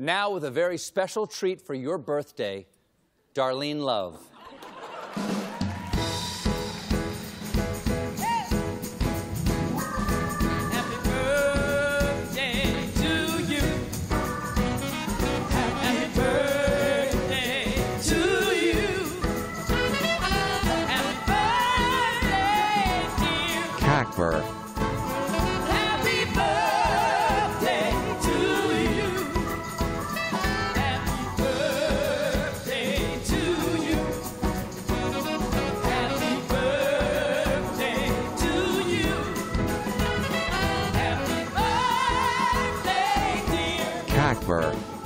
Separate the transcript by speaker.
Speaker 1: Now, with a very special treat for your birthday, Darlene Love.
Speaker 2: Happy
Speaker 3: Cackler.